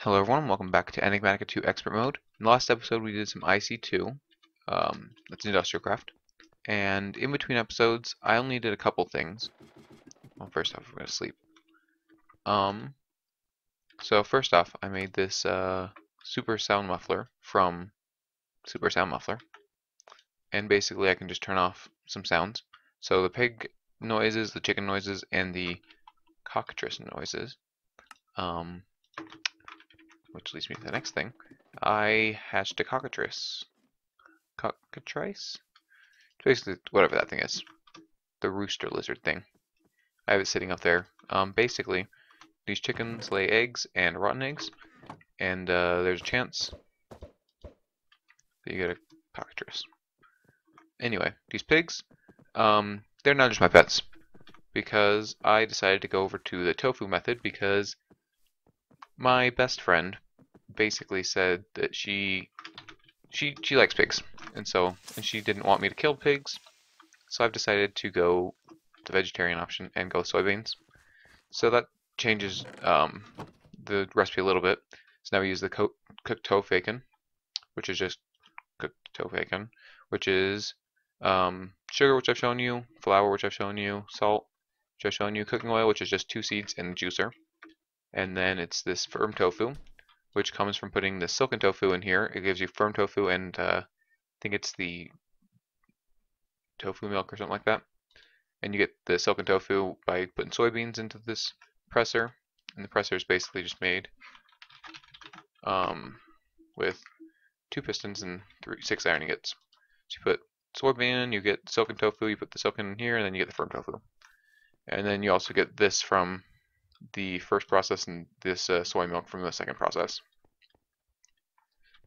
Hello everyone, welcome back to Enigmatica 2 Expert Mode. In the last episode we did some IC2, um, that's industrial craft, and in between episodes I only did a couple things. Well, first off we're going to sleep. Um, so first off I made this uh, super sound muffler from Super Sound Muffler, and basically I can just turn off some sounds. So the pig noises, the chicken noises, and the cockatrice noises. Um, which leads me to the next thing. I hatched a cockatrice. Cockatrice? Basically, whatever that thing is. The rooster lizard thing. I have it sitting up there. Um, basically, these chickens lay eggs and rotten eggs, and uh, there's a chance that you get a cockatrice. Anyway, these pigs, um, they're not just my pets, because I decided to go over to the tofu method because my best friend basically said that she she she likes pigs. And so and she didn't want me to kill pigs. So I've decided to go the vegetarian option and go soybeans. So that changes um, the recipe a little bit. So now we use the co cooked tofaken which is just cooked tofaken which is um, sugar which I've shown you flour which I've shown you salt which I've shown you cooking oil which is just two seeds in the juicer. And then it's this firm tofu which comes from putting the silken tofu in here. It gives you firm tofu and uh, I think it's the tofu milk or something like that. And you get the silken tofu by putting soybeans into this presser. And the presser is basically just made um, with two pistons and three, six iron ingots. So you put soybean, you get silken tofu, you put the silken in here, and then you get the firm tofu. And then you also get this from the first process and this uh, soy milk from the second process.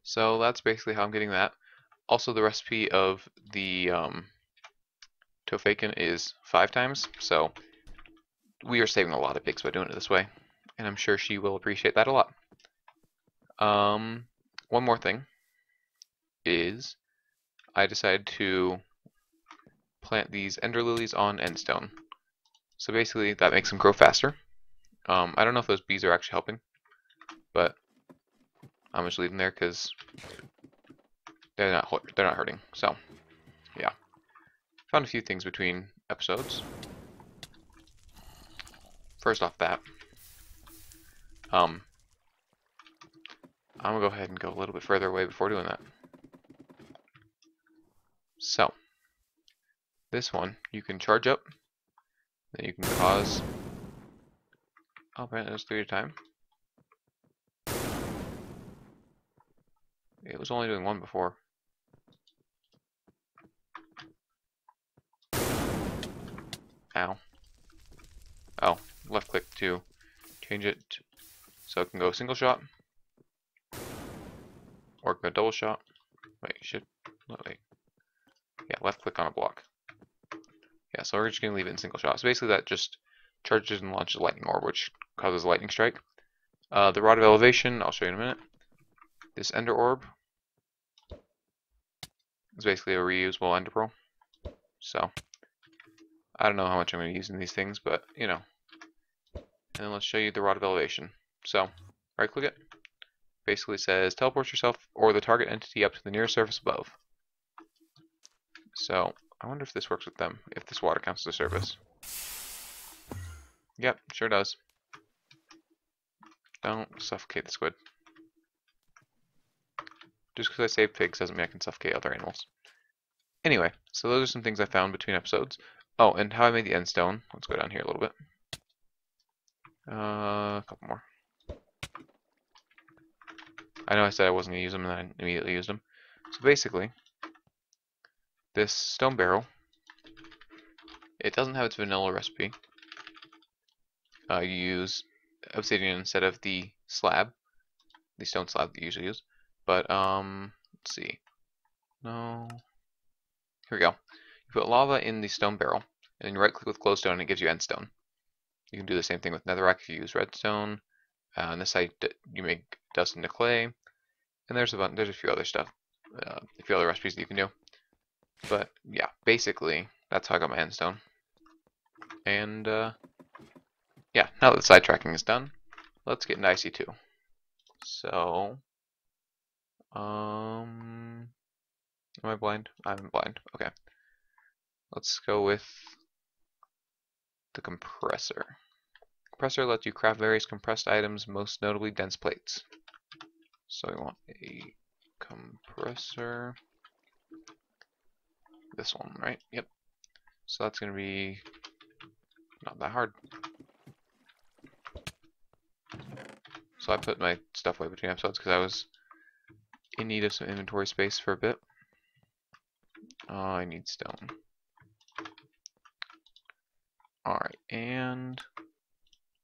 So that's basically how I'm getting that. Also the recipe of the um, is five times, so we are saving a lot of pigs by doing it this way, and I'm sure she will appreciate that a lot. Um, one more thing is I decided to plant these ender lilies on endstone. So basically that makes them grow faster. Um, I don't know if those bees are actually helping, but I'm just leaving there because they're not they're not hurting. So, yeah, found a few things between episodes. First off, that um, I'm gonna go ahead and go a little bit further away before doing that. So, this one you can charge up, then you can cause There's three at a time. It was only doing one before. Ow. Oh, left click to change it so it can go single shot. Or go double shot. Wait, should wait. Yeah, left click on a block. Yeah, so we're just gonna leave it in single shot. So basically that just charges and launches lightning orb, which causes a lightning strike. Uh, the Rod of Elevation, I'll show you in a minute. This Ender Orb is basically a reusable Ender Pearl. So, I don't know how much I'm going to use in these things, but, you know. And then let's show you the Rod of Elevation. So, right click it. Basically says teleport yourself or the target entity up to the nearest surface above. So, I wonder if this works with them, if this water counts as a surface. Yep, sure does. Don't suffocate the squid. Just because I save pigs doesn't mean I can suffocate other animals. Anyway, so those are some things I found between episodes. Oh, and how I made the end stone. Let's go down here a little bit. Uh, a couple more. I know I said I wasn't going to use them, and I immediately used them. So basically, this stone barrel, it doesn't have its vanilla recipe, uh, you use obsidian instead of the slab, the stone slab that you usually use. But um, let's see. No. Here we go. You put lava in the stone barrel, and then you right click with glowstone and it gives you endstone. You can do the same thing with netherrack if you use redstone. Uh, on this side, you make dust into clay. And there's a bunch, there's a few other stuff, uh, a few other recipes that you can do. But yeah, basically, that's how I got my endstone. And uh, yeah, now that sidetracking is done, let's get into IC2. So, um, am I blind? I'm blind. Okay. Let's go with the compressor. Compressor lets you craft various compressed items, most notably dense plates. So we want a compressor. This one, right? Yep. So that's going to be not that hard. So I put my stuff away between episodes because I was in need of some inventory space for a bit. Oh, I need stone. Alright, and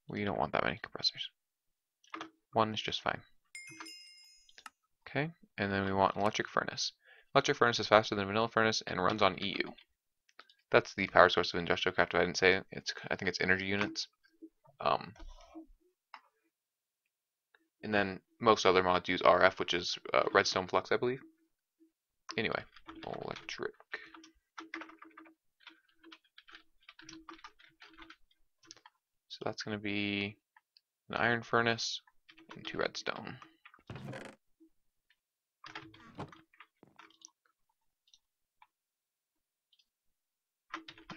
we don't want that many compressors. One is just fine. Okay, and then we want an electric furnace. Electric furnace is faster than vanilla furnace and runs on EU. That's the power source of industrial craft. I didn't say it. It's I think it's energy units. Um, and then most other mods use RF, which is uh, redstone flux, I believe. Anyway, electric. So that's going to be an iron furnace and two redstone.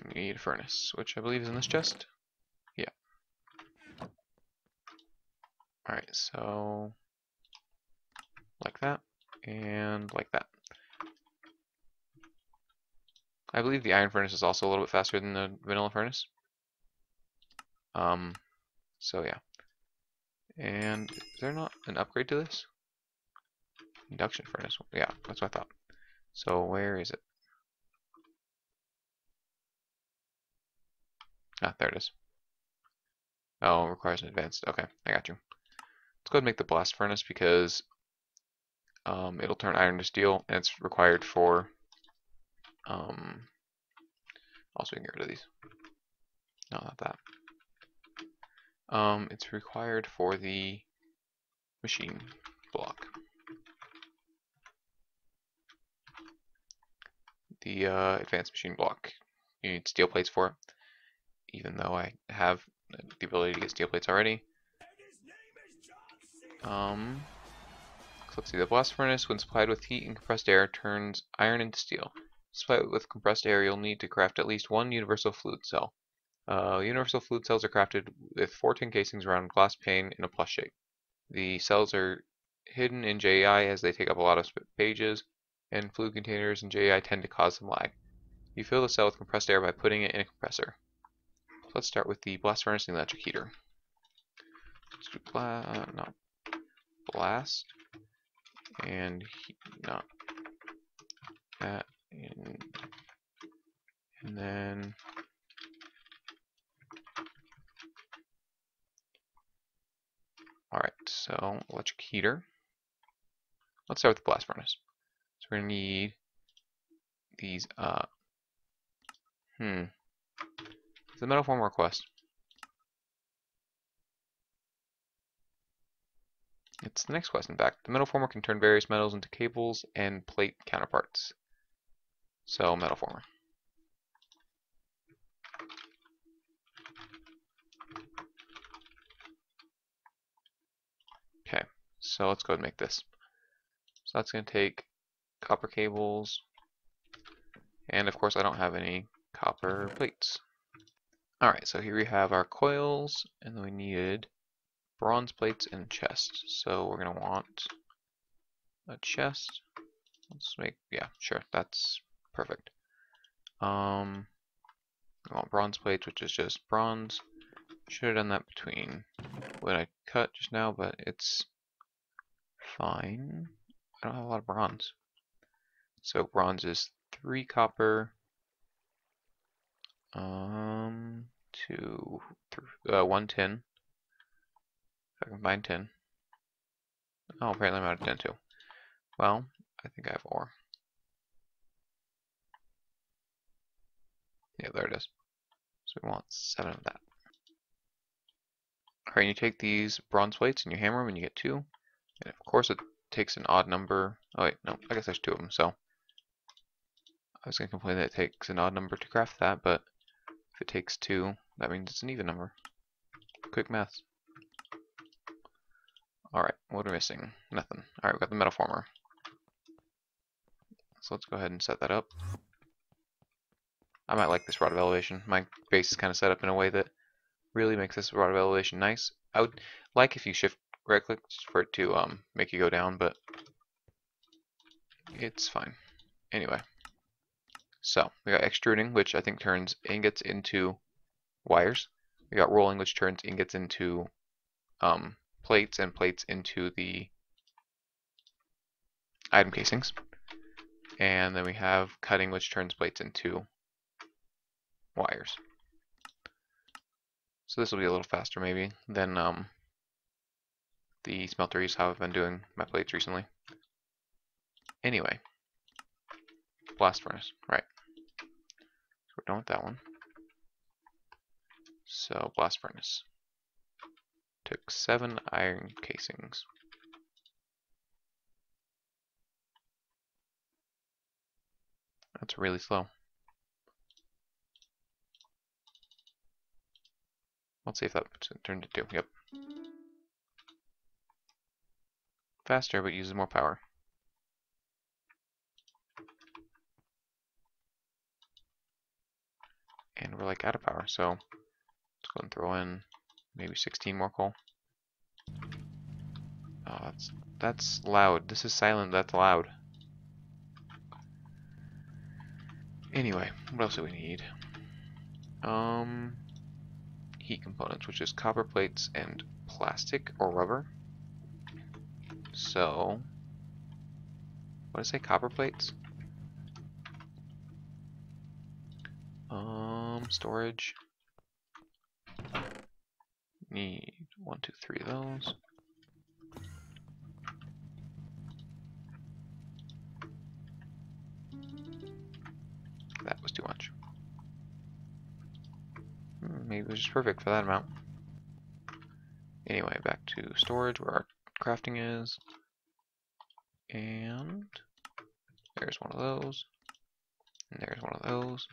I need a furnace, which I believe is in this chest. Alright, so like that and like that. I believe the iron furnace is also a little bit faster than the vanilla furnace. Um, so yeah. And is there not an upgrade to this? Induction furnace. Yeah, that's what I thought. So where is it? Ah, there it is. Oh, requires an advanced. Okay, I got you. Let's go ahead and make the blast furnace because um, it'll turn iron to steel, and it's required for. Um, also, we can get rid of these. No, not that. Um, it's required for the machine block. The uh, advanced machine block. You need steel plates for it, even though I have the ability to get steel plates already. Um, let's see, the blast furnace, when supplied with heat and compressed air, turns iron into steel. Supplied with compressed air, you'll need to craft at least one universal fluid cell. Uh, universal fluid cells are crafted with four tin casings around glass pane in a plus shape. The cells are hidden in JEI as they take up a lot of pages, and fluid containers in JEI tend to cause some lag. You fill the cell with compressed air by putting it in a compressor. So let's start with the blast furnace and electric heater. Let's do bla not blast and heat, not that in, and then Alright, so electric heater. Let's start with the blast furnace. So we're to need these, uh, hmm, the metal form request. It's the next quest, in fact. The metal former can turn various metals into cables and plate counterparts. So, metal former. Okay, so let's go and make this. So that's going to take copper cables, and of course I don't have any copper plates. Alright, so here we have our coils, and then we needed bronze plates and chest. So we're to want a chest. Let's make, yeah, sure, that's perfect. Um, I want bronze plates, which is just bronze. Should have done that between what I cut just now, but it's fine. I don't have a lot of bronze. So bronze is three copper, um, two, three, uh, one tin. If I find tin. Oh, apparently I'm out of tin too. Well, I think I have ore. Yeah, there it is. So we want seven of that. Alright, you take these bronze plates and you hammer them and you get two. And of course it takes an odd number. Oh wait, no, I guess there's two of them, so. I was going to complain that it takes an odd number to craft that, but if it takes two, that means it's an even number. Quick math. Alright, what are we missing? Nothing. Alright, we got the metal former. So let's go ahead and set that up. I might like this rod of elevation. My base is kind of set up in a way that really makes this rod of elevation nice. I would like if you shift right click for it to um, make you go down, but it's fine. Anyway, so we got extruding, which I think turns ingots into wires. We got rolling, which turns ingots into um, plates and plates into the item casings. And then we have cutting, which turns plates into wires. So this will be a little faster maybe than um, the smelteries how I've been doing my plates recently. Anyway, blast furnace, right. So we're done with that one. So blast furnace. Took seven iron casings. That's really slow. Let's see if that turned to two. Yep. Faster, but uses more power. And we're like out of power, so let's go and throw in maybe 16 more coal. Oh, that's that's loud. This is silent. That's loud. Anyway, what else do we need? Um, heat components, which is copper plates and plastic or rubber. So, what did I say? Copper plates? Um, storage. Need one, two, three of those. That was too much. Hmm, maybe it was just perfect for that amount. Anyway, back to storage where our crafting is. And there's one of those. And there's one of those.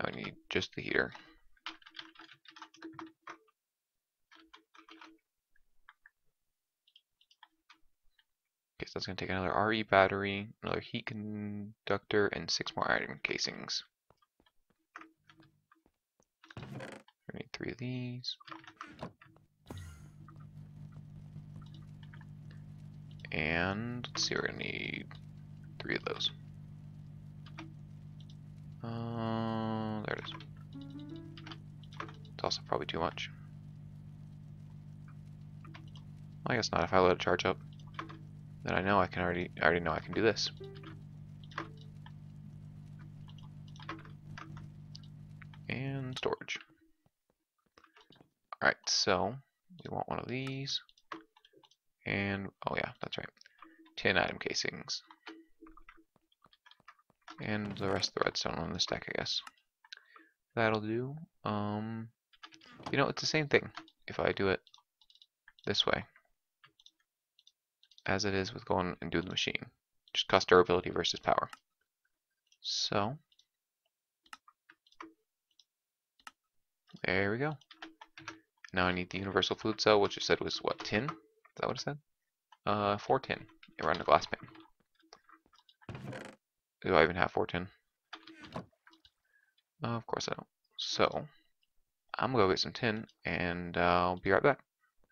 Now we need just the heater. That's going to take another RE battery, another heat conductor, and six more iron casings. We need three of these. And let's see, we're gonna need three of those. Uh, there it is. It's also probably too much. I guess not if I let it charge up. Then I know I can already I already know I can do this. And storage. Alright, so we want one of these. And, oh yeah, that's right. 10 item casings. And the rest of the redstone on this deck, I guess. That'll do. Um, you know, it's the same thing if I do it this way as it is with going and doing the machine. Just cost durability versus power. So, there we go. Now I need the universal fluid cell, which I said was, what, tin? Is that what it said? Uh, 4 tin. Around a glass pane. Do I even have 4 tin? Uh, of course I don't. So, I'm gonna go get some tin, and uh, I'll be right back.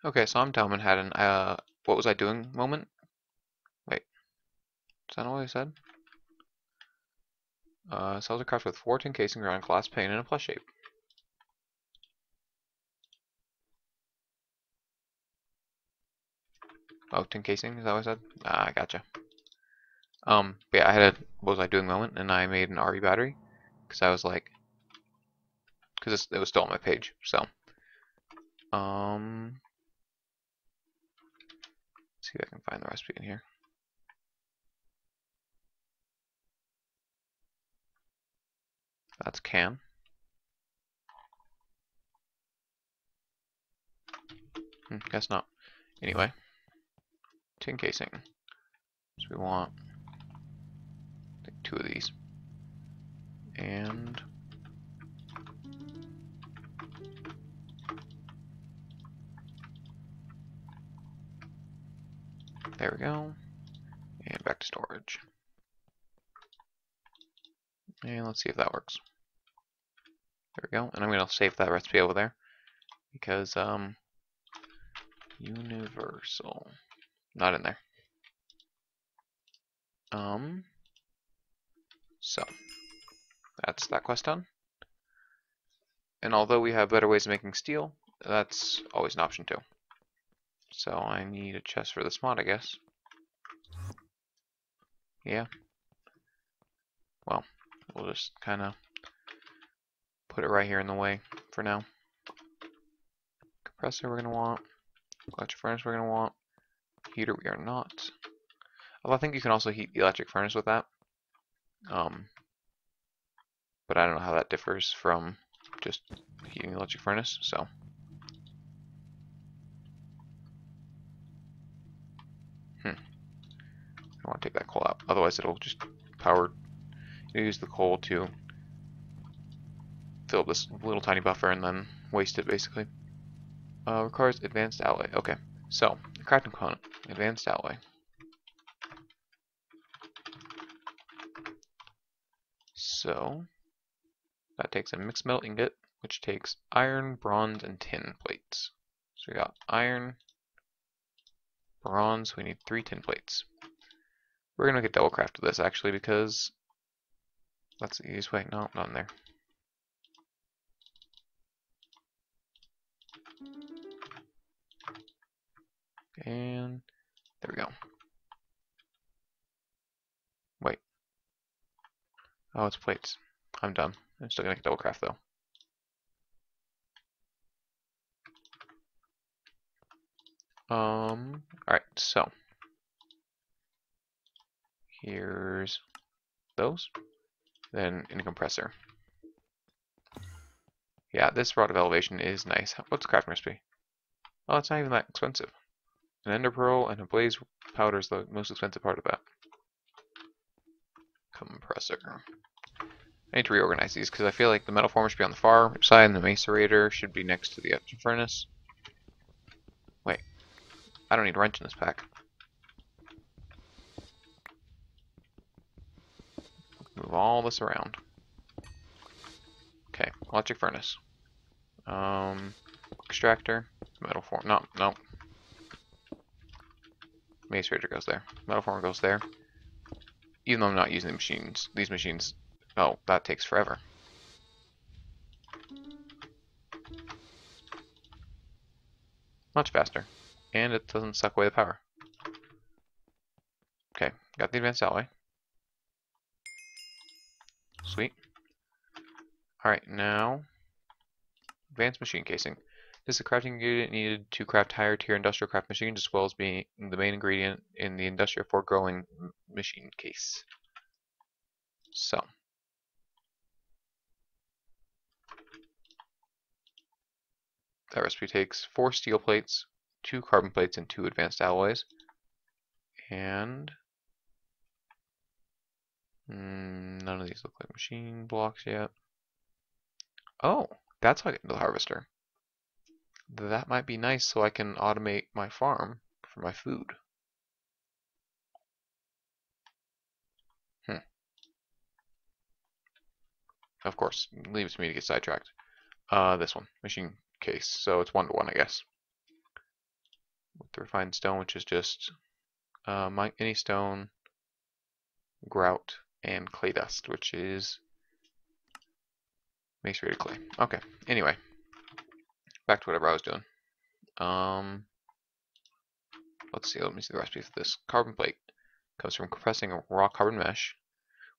Okay, so I'm Delman had an, uh, what was I doing moment? Wait. Is that all I said? Uh, cells are crafted with 4 tin casing around glass pane in a plus shape. Oh, tin casing, is that what I said? Ah, I gotcha. Um, but yeah, I had a what was I doing moment, and I made an RE battery, because I was like, because it was still on my page, so. Um, see if I can find the recipe in here. That's can. Hmm, guess not. Anyway tin casing. So we want like two of these. And There we go. And back to storage. And let's see if that works. There we go. And I'm going to save that recipe over there. Because, um, universal. Not in there. Um, so, that's that quest done. And although we have better ways of making steel, that's always an option too. So I need a chest for this mod, I guess. Yeah. Well, we'll just kind of put it right here in the way for now. Compressor we're going to want. Electric furnace we're going to want. Heater we are not. Although I think you can also heat the electric furnace with that. Um, but I don't know how that differs from just heating the electric furnace, so. Hmm. I want to take that coal out. Otherwise it'll just power, use the coal to fill this little tiny buffer and then waste it basically. Uh, requires advanced alloy. Okay, so, crafting component, advanced alloy. So, that takes a mixed metal ingot, which takes iron, bronze, and tin plates. So we got iron, bronze, we need three tin plates. We're going to get double crafted this actually because that's the easiest way. No, not in there. And there we go. Wait. Oh, it's plates. I'm done. I'm still gonna get double craft though. Um, alright, so here's those. Then in a compressor. Yeah, this rod of elevation is nice. What's crafting recipe? Oh, it's not even that expensive. An ender pearl and a blaze powder is the most expensive part of that. Compressor. I need to reorganize these because I feel like the metal former should be on the far side and the macerator should be next to the engine furnace. Wait. I don't need a wrench in this pack. Move all this around. Okay, electric furnace. Um, extractor, metal form. No, no. Macerator goes there. Metal form goes there. Even though I'm not using the machines, these machines Oh, that takes forever. Much faster. And it doesn't suck away the power. Okay, got the advanced alloy. Sweet. Alright, now advanced machine casing. This is a crafting ingredient needed to craft higher tier industrial craft machines as well as being the main ingredient in the industrial foregoing machine case. So, That recipe takes four steel plates, two carbon plates, and two advanced alloys. And mm, none of these look like machine blocks yet. Oh, that's how I get into the harvester. That might be nice so I can automate my farm for my food. Hmm. Of course, leaves me to get sidetracked. Uh, this one, machine case, so it's one to one, I guess. With the refined stone, which is just uh, my, any stone, grout, and clay dust, which is macerated clay. Okay, anyway, back to whatever I was doing. Um, let's see, let me see the recipe for this. Carbon plate comes from compressing a raw carbon mesh,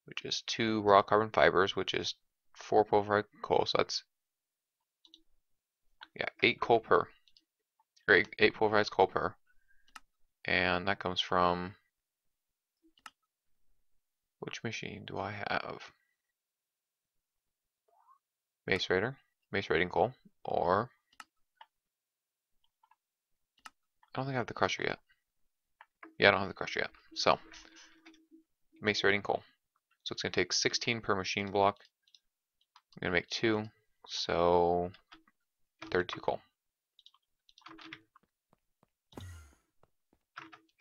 which is two raw carbon fibers, which is four pulverized coal, so that's yeah, 8 coal per. Or 8, eight pulverized coal per. And that comes from... Which machine do I have? Macerator. Mace rating coal. Or... I don't think I have the crusher yet. Yeah, I don't have the crusher yet. So, macerating coal. So it's going to take 16 per machine block. I'm going to make two. So 32 coal.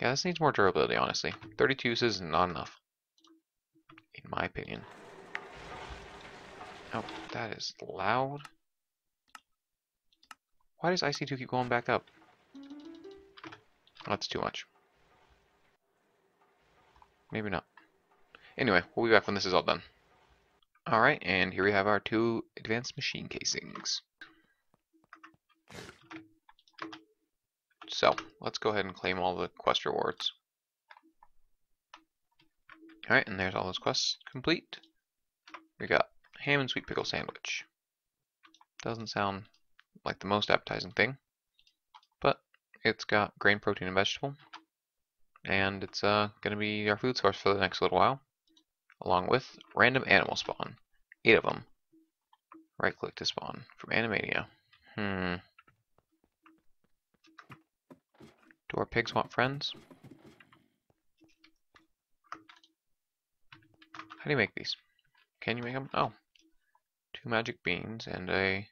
Yeah, this needs more durability, honestly. 32 uses is not enough. In my opinion. Oh, that is loud. Why does IC2 keep going back up? That's too much. Maybe not. Anyway, we'll be back when this is all done. Alright, and here we have our two advanced machine casings. So, let's go ahead and claim all the quest rewards. Alright, and there's all those quests complete. We got ham and sweet pickle sandwich. Doesn't sound like the most appetizing thing, but it's got grain, protein, and vegetable. And it's uh, going to be our food source for the next little while along with random animal spawn. Eight of them. Right click to spawn from Animania. Hmm. Do our pigs want friends? How do you make these? Can you make them? Oh. Two magic beans and a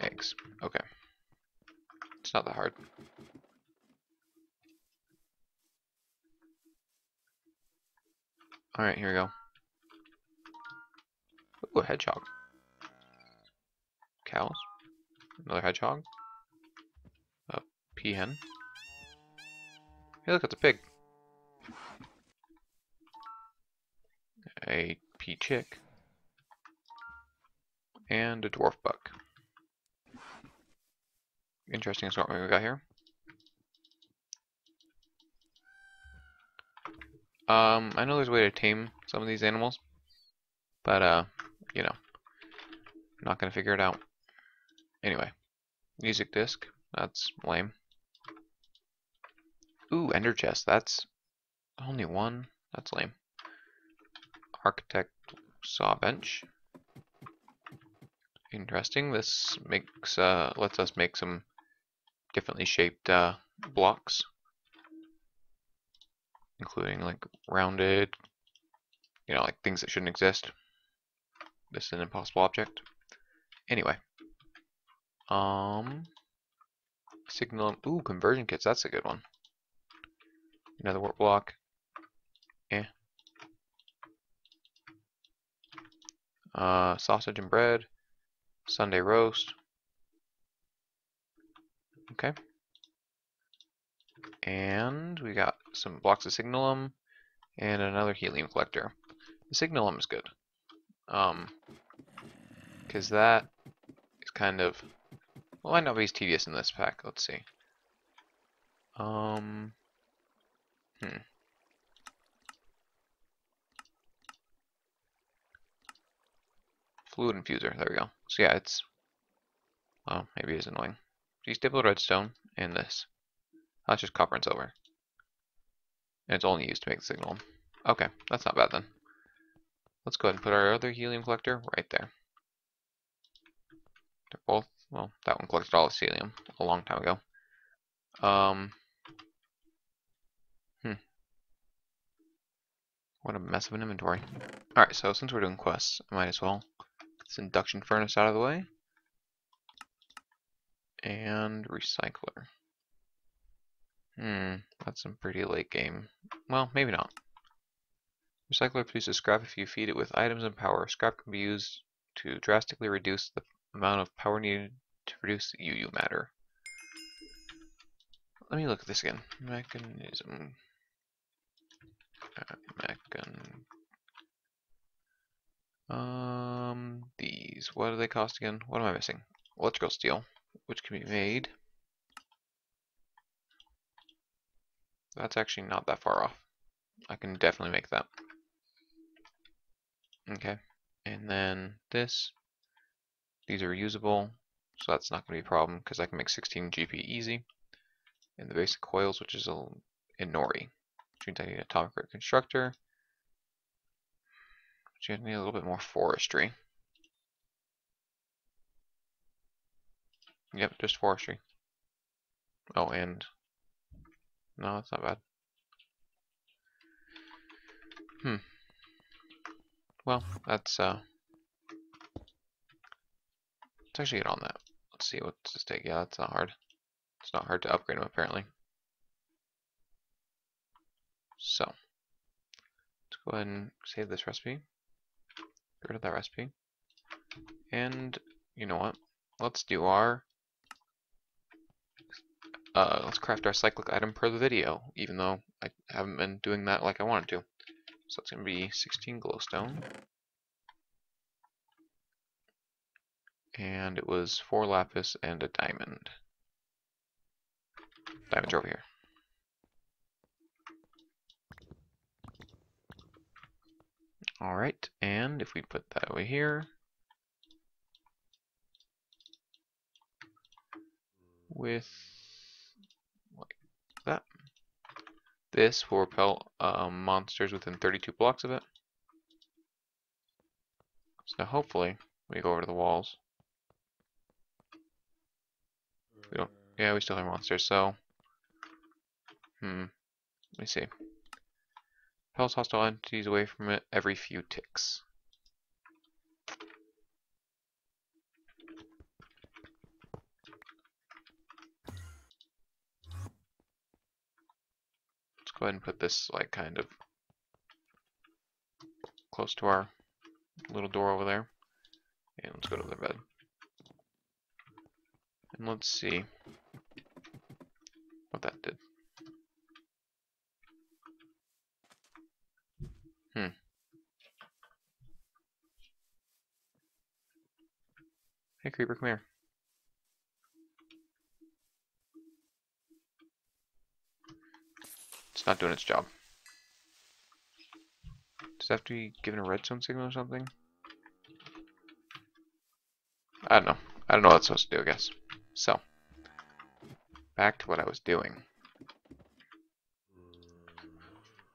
eggs. Okay. It's not that hard. Alright, here we go. Ooh, a hedgehog. Cows. Another hedgehog. A peahen. Hey, look, it's a pig. A pea chick. And a dwarf buck. Interesting assortment we got here. Um, I know there's a way to tame some of these animals, but, uh, you know, I'm not gonna figure it out. Anyway, music disc, that's lame. Ooh, ender chest, that's only one, that's lame. Architect saw bench. Interesting, this makes, uh, lets us make some differently shaped, uh, blocks including like rounded, you know, like things that shouldn't exist. This is an impossible object. Anyway, um, signal. Ooh, conversion kits. That's a good one. Another work block. Uh, sausage and bread. Sunday roast. Okay. And we got some blocks of signalum and another helium collector. The signalum is good. Um, because that is kind of, well, not be as tedious in this pack. Let's see. Um, hmm. Fluid infuser, there we go. So yeah, it's, well, maybe it's annoying. Destabilized redstone and this. That's just copper and silver. And it's only used to make the signal. Okay, that's not bad then. Let's go ahead and put our other helium collector right there. They're both, well, that one collected all the helium a long time ago. Um, hmm. What a mess of an inventory. Alright, so since we're doing quests, I might as well this induction furnace out of the way. And recycler. Hmm, that's some pretty late game. Well, maybe not. Recycler produces scrap if you feed it with items and power. Scrap can be used to drastically reduce the amount of power needed to produce UU matter. Let me look at this again. Mekanism. Uh, mechan. Um, these. What do they cost again? What am I missing? Electrical steel, which can be made That's actually not that far off. I can definitely make that. Okay, and then this, these are usable, so that's not going to be a problem because I can make 16 GP easy. And the basic coils, which is a, Enori, which means I need an atomic constructor, which I need a little bit more forestry. Yep, just forestry. Oh, and no, that's not bad. Hmm. Well, that's, uh... Let's actually get on that. Let's see what this take. Yeah, that's not hard. It's not hard to upgrade them, apparently. So, let's go ahead and save this recipe. Get rid of that recipe. And, you know what? Let's do our uh, let's craft our cyclic item per the video, even though I haven't been doing that like I wanted to. So it's going to be 16 glowstone. And it was 4 lapis and a diamond. Diamonds are over here. Alright, and if we put that over here, with like that. This will repel um, monsters within 32 blocks of it. So hopefully, we go over to the walls. We don't. Yeah, we still have monsters. So, hmm. Let me see. Repels hostile entities away from it every few ticks. Let's go ahead and put this like kind of close to our little door over there. And let's go to the bed. And let's see what that did. Hey creeper, come here. It's not doing its job. Does it have to be given a redstone signal or something? I don't know. I don't know what it's supposed to do, I guess. So, back to what I was doing.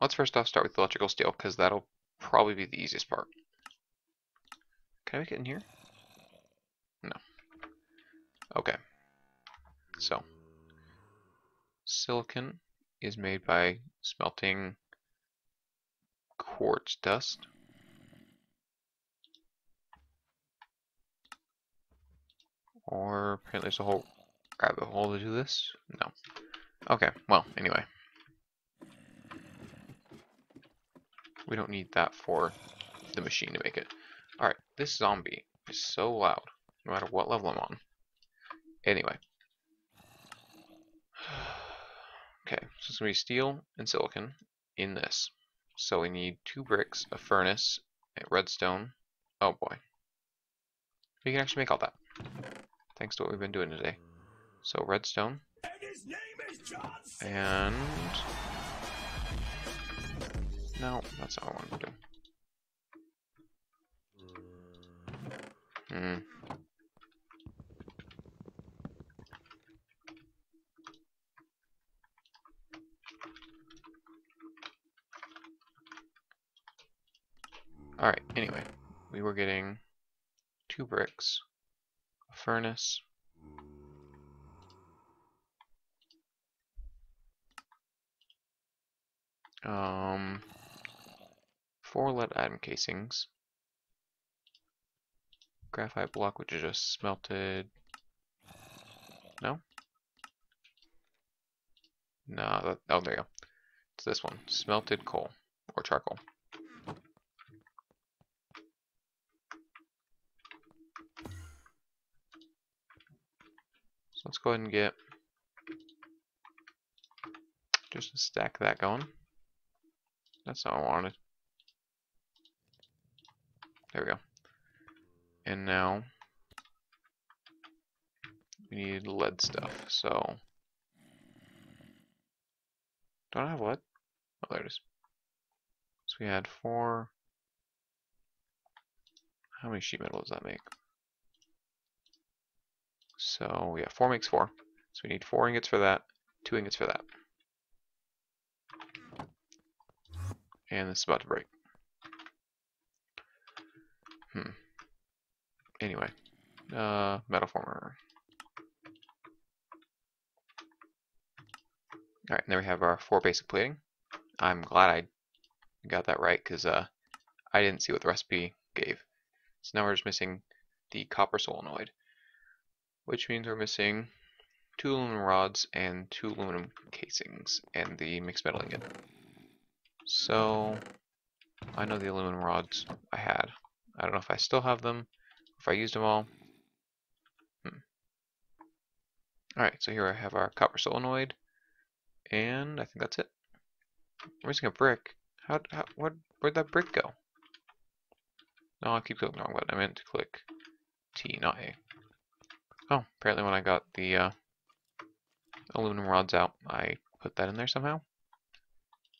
Let's first off start with electrical steel, because that'll probably be the easiest part. Can I make it in here? Okay. So, silicon is made by smelting quartz dust. Or apparently there's a whole rabbit hole to do this? No. Okay, well, anyway. We don't need that for the machine to make it. Alright, this zombie is so loud, no matter what level I'm on. Anyway. Okay, so it's going to be steel and silicon in this. So we need two bricks, a furnace, a redstone. Oh boy. We can actually make all that. Thanks to what we've been doing today. So redstone. And... No, that's not what I want to do. Hmm. Alright, anyway, we were getting two bricks, a furnace, um, four lead atom casings, graphite block which is just smelted, no? No, that, oh there you go, it's this one, smelted coal, or charcoal. Let's go ahead and get just a stack that going. That's not what I wanted. There we go. And now we need lead stuff. So don't I have lead? Oh, there it is. So we had four. How many sheet metal does that make? So yeah, 4 makes 4. So we need 4 ingots for that, 2 ingots for that. And this is about to break. Hmm. Anyway. Uh, metal former. Alright, and there we have our 4 basic plating. I'm glad I got that right, because uh, I didn't see what the recipe gave. So now we're just missing the copper solenoid which means we're missing two aluminum rods and two aluminum casings and the mixed metal ingot. So, I know the aluminum rods I had. I don't know if I still have them, if I used them all. Hmm. Alright, so here I have our copper solenoid, and I think that's it. I'm missing a brick. How, how where, where'd that brick go? No, I keep clicking the wrong button. I meant to click T, not A. Oh, apparently when I got the uh, aluminum rods out, I put that in there somehow.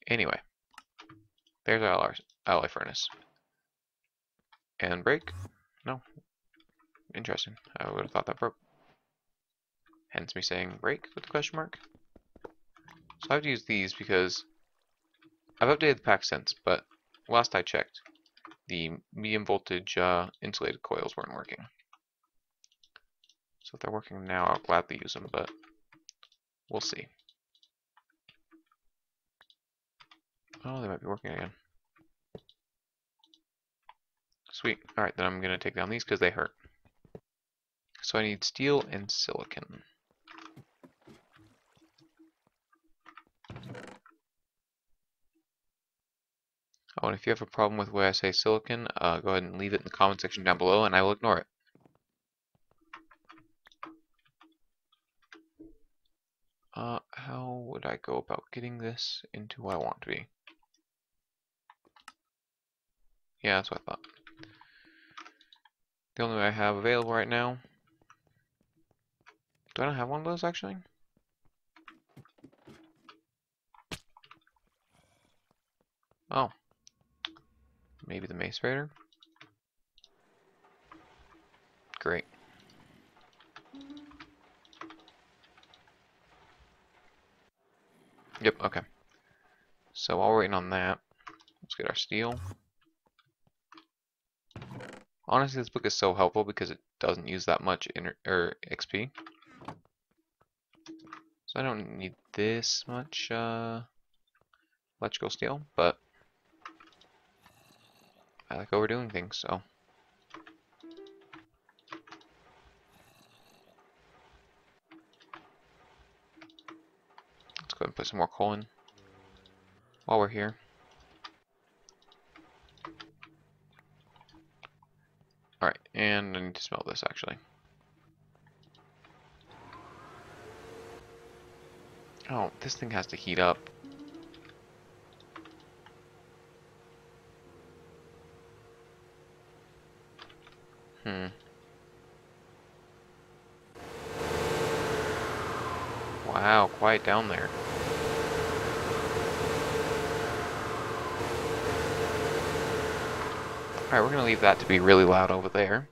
Anyway, there's our alloy furnace. And break? No. Interesting. I would have thought that broke. Hence me saying break with the question mark. So I have to use these because I've updated the pack since, but last I checked, the medium voltage uh, insulated coils weren't working. So if they're working now, I'll gladly use them, but we'll see. Oh, they might be working again. Sweet. Alright, then I'm going to take down these because they hurt. So I need steel and silicon. Oh, and if you have a problem with where I say silicon, uh, go ahead and leave it in the comment section down below and I will ignore it. Uh, how would I go about getting this into what I want to be? Yeah, that's what I thought. The only way I have available right now. Do I not have one of those actually? Oh. Maybe the Macerator? Great. Yep, okay. So while we're waiting on that, let's get our steel. Honestly, this book is so helpful because it doesn't use that much inner or XP. So I don't need this much uh, electrical steel, but I like overdoing things, so. Some more coal in while we're here. Alright, and I need to smell this actually. Oh, this thing has to heat up. Hmm. Wow, quiet down there. Alright, we're going to leave that to be really loud over there.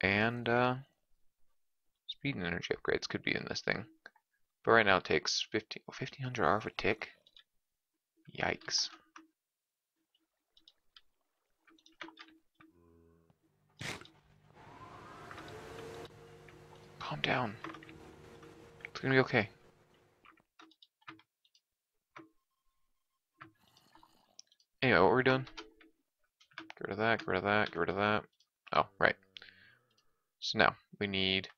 And, uh, speed and energy upgrades could be in this thing. But right now it takes 50, 1500 R for tick. Yikes. Calm down. It's gonna be okay. Anyway, what we're we doing? Get rid of that, get rid of that, get rid of that. Oh, right. So now, we need...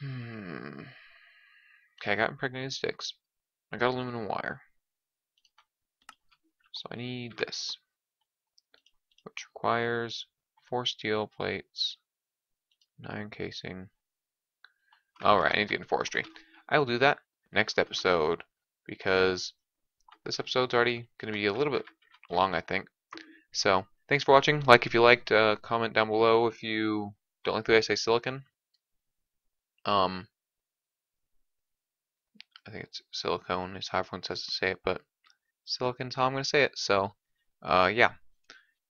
Hmm... Okay, I got impregnated sticks. I got aluminum wire. So I need this. Which requires four steel plates, nine casing. Alright, I need to get in forestry. I will do that next episode because this episode's already going to be a little bit long, I think. So, thanks for watching. Like if you liked, uh, comment down below if you don't like the way I say silicon. Um, I think it's silicone is how everyone says to say it, but silicon's how I'm going to say it. So, uh, yeah.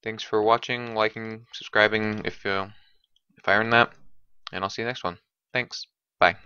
Thanks for watching, liking, subscribing if, uh, if I earn that, and I'll see you next one. Thanks. Bye.